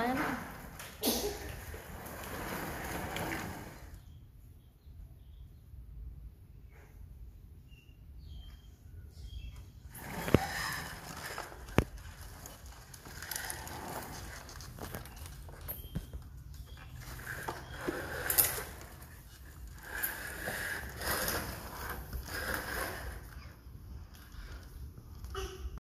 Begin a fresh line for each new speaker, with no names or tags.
plan?